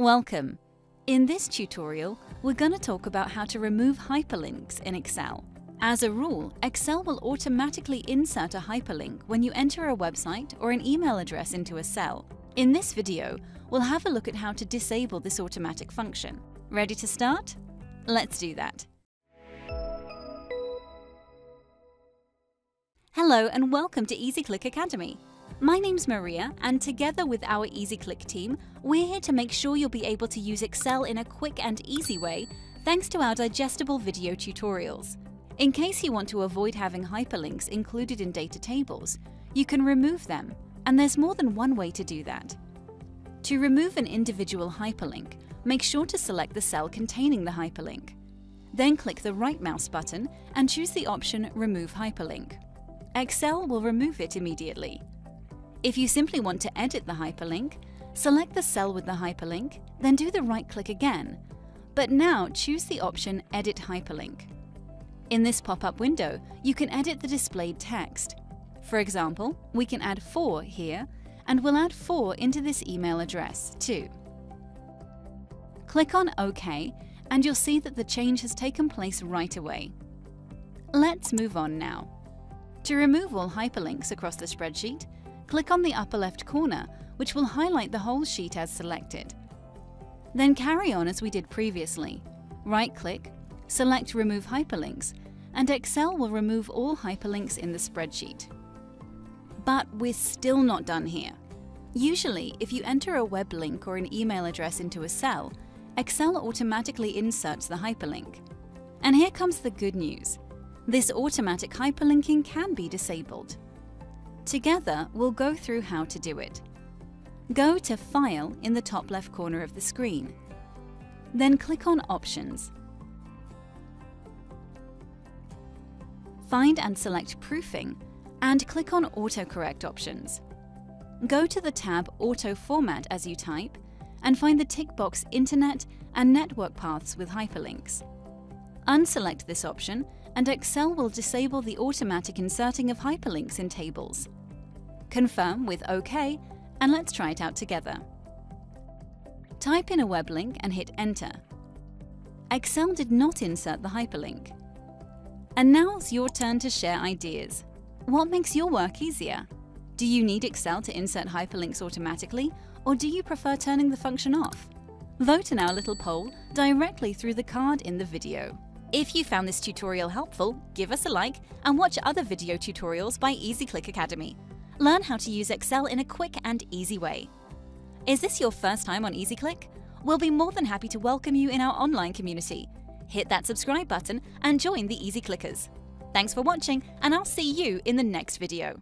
Welcome! In this tutorial, we're going to talk about how to remove hyperlinks in Excel. As a rule, Excel will automatically insert a hyperlink when you enter a website or an email address into a cell. In this video, we'll have a look at how to disable this automatic function. Ready to start? Let's do that. Hello and welcome to EasyClick Academy. My name's Maria, and together with our EasyClick team, we're here to make sure you'll be able to use Excel in a quick and easy way thanks to our digestible video tutorials. In case you want to avoid having hyperlinks included in data tables, you can remove them, and there's more than one way to do that. To remove an individual hyperlink, make sure to select the cell containing the hyperlink. Then click the right mouse button and choose the option Remove Hyperlink. Excel will remove it immediately. If you simply want to edit the hyperlink, select the cell with the hyperlink, then do the right click again. But now choose the option Edit Hyperlink. In this pop-up window, you can edit the displayed text. For example, we can add 4 here, and we'll add 4 into this email address too. Click on OK, and you'll see that the change has taken place right away. Let's move on now. To remove all hyperlinks across the spreadsheet, click on the upper left corner, which will highlight the whole sheet as selected. Then carry on as we did previously. Right-click, select Remove Hyperlinks, and Excel will remove all hyperlinks in the spreadsheet. But we're still not done here. Usually, if you enter a web link or an email address into a cell, Excel automatically inserts the hyperlink. And here comes the good news. This automatic hyperlinking can be disabled. Together, we'll go through how to do it. Go to File in the top left corner of the screen. Then click on Options. Find and select Proofing and click on Autocorrect options. Go to the tab Auto Format as you type and find the tick box Internet and Network Paths with hyperlinks. Unselect this option and Excel will disable the automatic inserting of hyperlinks in tables. Confirm with OK, and let's try it out together. Type in a web link and hit Enter. Excel did not insert the hyperlink. And now it's your turn to share ideas. What makes your work easier? Do you need Excel to insert hyperlinks automatically, or do you prefer turning the function off? Vote in our little poll directly through the card in the video. If you found this tutorial helpful, give us a like and watch other video tutorials by EasyClick Academy. Learn how to use Excel in a quick and easy way. Is this your first time on EasyClick? We'll be more than happy to welcome you in our online community. Hit that subscribe button and join the EasyClickers. Thanks for watching, and I'll see you in the next video.